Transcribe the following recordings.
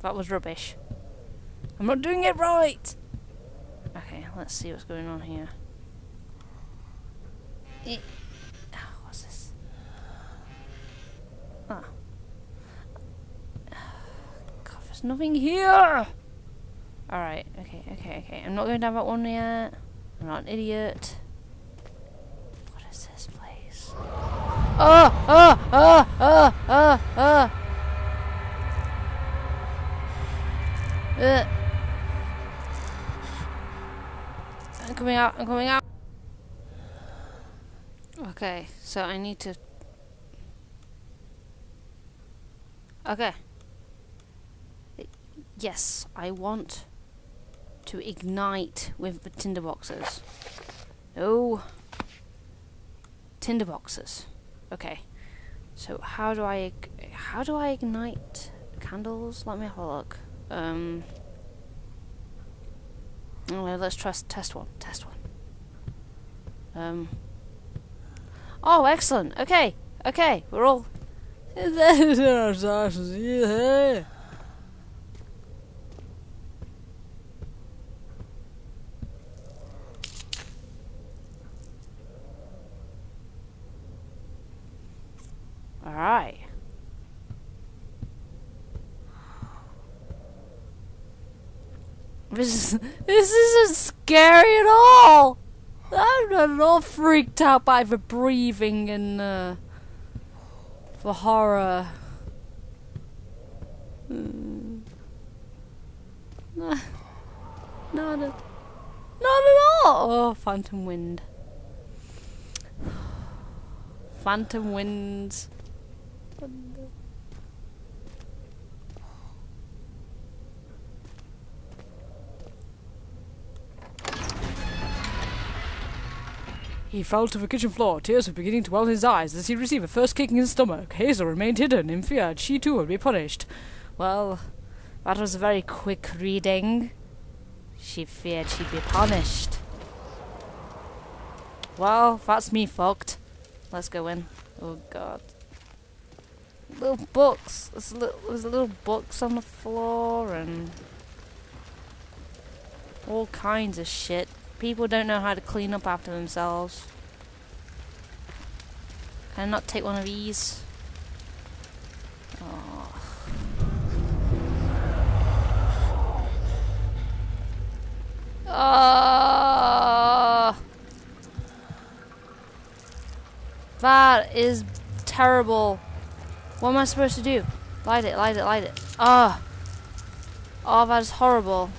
That was rubbish. I'm not doing it right! Okay, let's see what's going on here. Oh, what's this? Ah. God, there's nothing here! Alright, okay, okay, okay. I'm not going down that one yet. I'm not an idiot. What is this place? Oh, oh, oh, oh, oh, oh. I'm coming out, I'm coming out. Okay, so I need to... Okay. Yes, I want to ignite with the tinderboxes. No. Tinderboxes. Okay. So how do I how do I ignite candles? Let me have a look. Um. Oh, let's trust test one. Test one. Um. Oh, excellent. Okay. Okay. We're all. Alright. This is this isn't scary at all. I'm not at all freaked out by the breathing and uh, the horror. Hmm. Not, not, a, not at all. Oh, phantom wind. Phantom winds. He fell to the kitchen floor, tears were beginning to well in his eyes as he received a first kick in his stomach. Hazel remained hidden in fear she too would be punished. Well, that was a very quick reading. She feared she'd be punished. Well, that's me fucked. Let's go in. Oh god. Little books. There's little, there's little books on the floor and all kinds of shit. People don't know how to clean up after themselves. Can I not take one of these? Oh. Oh. That is terrible. What am I supposed to do? Light it, light it, light it. Ah. Oh. oh, that is horrible.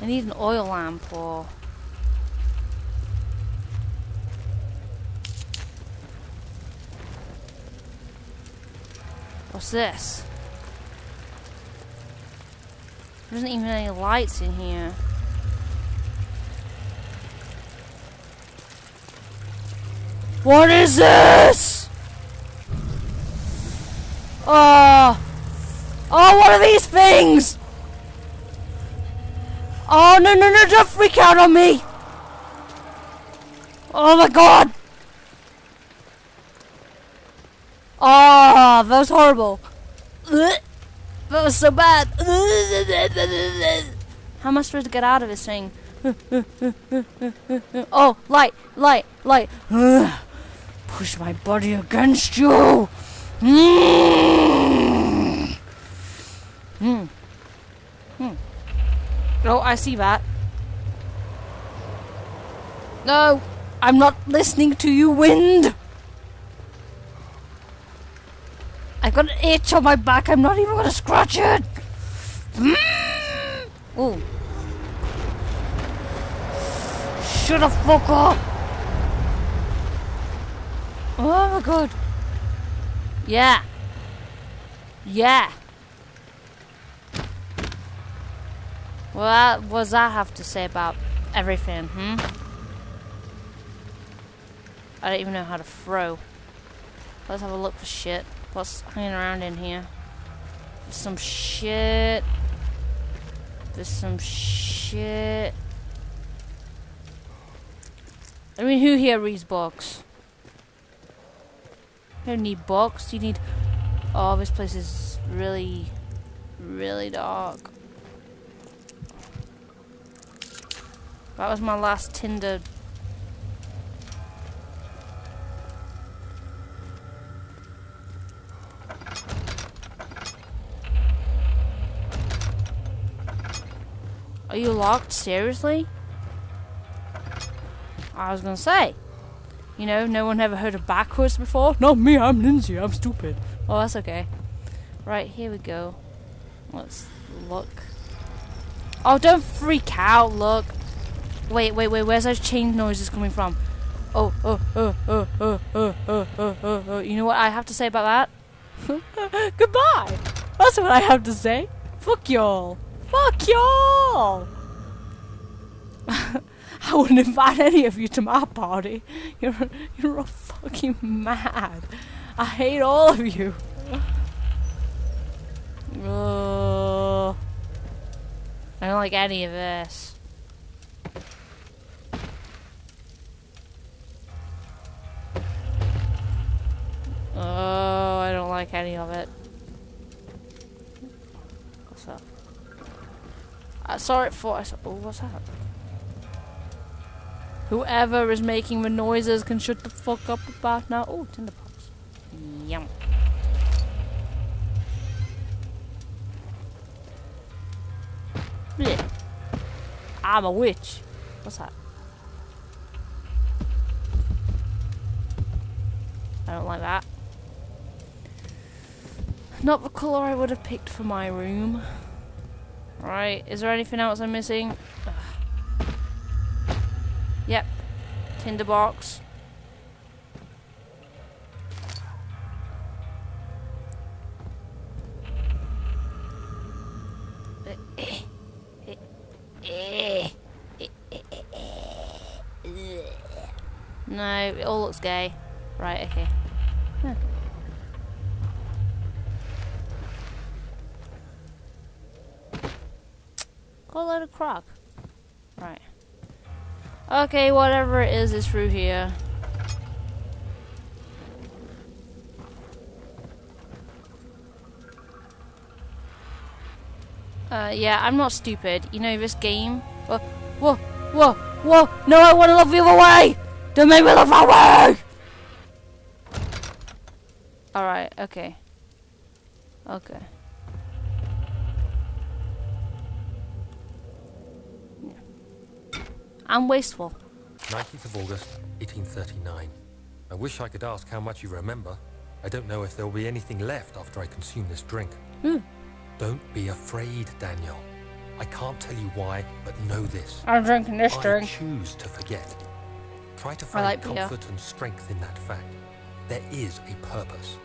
I need an oil lamp or... What's this? There isn't even any lights in here. What is this? Oh! Oh, what are these things? Oh, no, no, no, don't freak out on me! Oh my god! Oh, that was horrible. That was so bad. How am I supposed to get out of this thing? oh, light, light, light. Push my body against you. Mm. Oh, I see that. No, I'm not listening to you, wind. I got an itch on my back. I'm not even gonna scratch it. Mm. Oh. Shut the fuck up. Oh my god. Yeah. Yeah. Well, what does that have to say about everything, hmm? I don't even know how to throw. Let's have a look for shit. What's hanging around in here? There's some shit. There's some shit. I mean, who here reads books? You don't need books. You need. Oh, this place is really, really dark. That was my last Tinder. Are you locked? Seriously? I was gonna say. You know, no one ever heard of backwards before. Not me, I'm Lindsay, I'm stupid. Oh, that's okay. Right, here we go. Let's look. Oh, don't freak out, look. Wait, wait, wait, where's those chain noises coming from? Oh, oh, oh, oh, oh, oh, oh, oh, oh, oh. You know what I have to say about that? Goodbye! That's what I have to say. Fuck y'all. Fuck y'all! I wouldn't invite any of you to my party. You're you're all fucking mad. I hate all of you. Uh, I don't like any of this. Like any of it. What's up? I saw it for. I saw, oh, what's that? Whoever is making the noises can shut the fuck up about now. Oh, tinderbox. Yum. Blech. I'm a witch. What's that? I don't like that. Not the colour I would have picked for my room. Right, is there anything else I'm missing? Ugh. Yep. Tinderbox. No, it all looks gay. Right, okay. Huh. Got a load of crap. Right. Okay, whatever it is is through here. Uh, yeah, I'm not stupid. You know, this game... Whoa, whoa, whoa, whoa! No, I want to love the other way! Don't make me love that way! Alright, okay. Okay. I'm wasteful. 19th of August, 1839. I wish I could ask how much you remember. I don't know if there will be anything left after I consume this drink. Hmm. Don't be afraid, Daniel. I can't tell you why, but know this. I'm drinking this I drink. choose to forget. Try to find like beer. comfort and strength in that fact. There is a purpose.